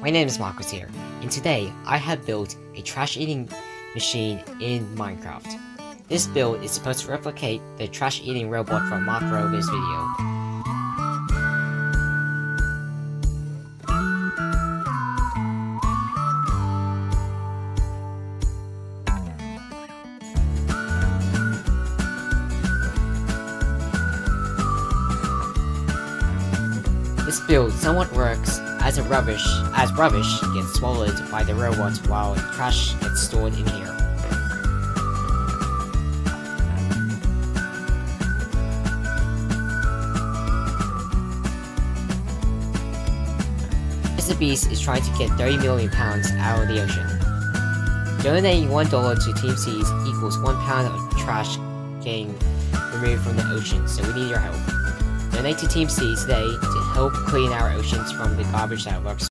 my name is Marcus here, and today I have built a trash eating machine in Minecraft. This build is supposed to replicate the trash eating robot from Mark Rober's video. This build somewhat works as a rubbish as rubbish gets swallowed by the robots while trash gets stored in here. Mr. Beast is trying to get 30 million pounds out of the ocean. Donating $1 to Team Seas equals 1 pound of trash getting removed from the ocean, so we need your help. Donate to Team Seas today to help clean our oceans from the garbage that lurks